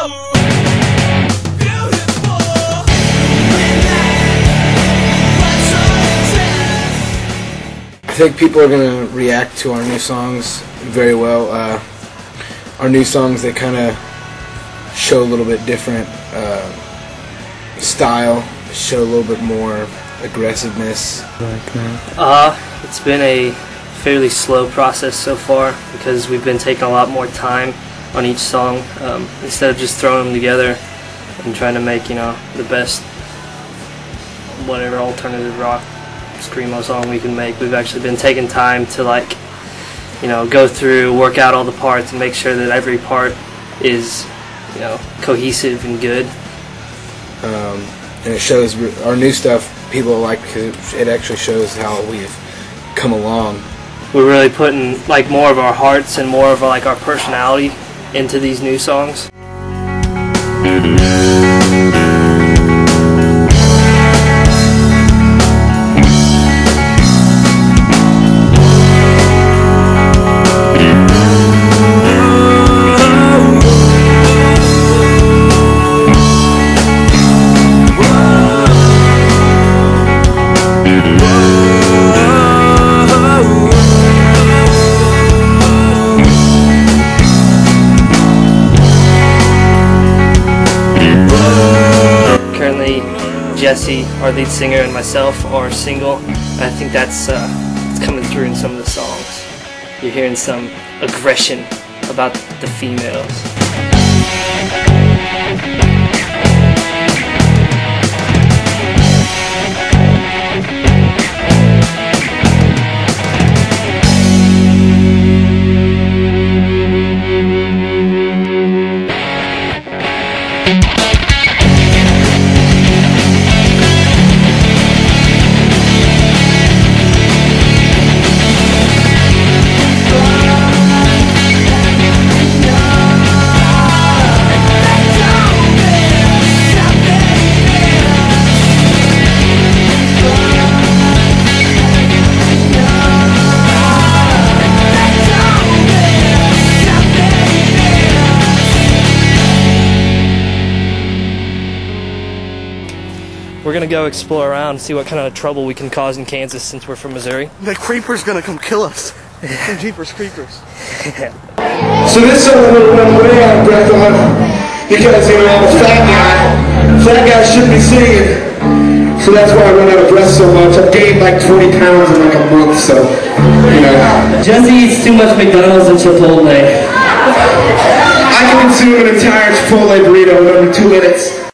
I think people are gonna react to our new songs very well. Uh, our new songs they kind of show a little bit different uh, style, show a little bit more aggressiveness. Uh, it's been a fairly slow process so far because we've been taking a lot more time on each song um, instead of just throwing them together and trying to make you know the best whatever alternative rock screamo song we can make. We've actually been taking time to like you know go through, work out all the parts, and make sure that every part is you know cohesive and good. Um, and it shows our new stuff. People like because it actually shows how we've come along. We're really putting like more of our hearts and more of like our personality into these new songs. Jesse, our lead singer, and myself are single. And I think that's uh, it's coming through in some of the songs. You're hearing some aggression about the females. We're gonna go explore around and see what kind of trouble we can cause in Kansas since we're from Missouri. The creeper's gonna come kill us. Jeepers creepers. So this song I'm gonna run way out of breath on because you know I'm a fat guy. Fat guys shouldn't be singing. So that's why I run out of breath so much. I've gained like 20 pounds in like a month, so you know. Jesse eats too much McDonald's and Chipotle. I can consume an entire Chipotle burrito in under two minutes.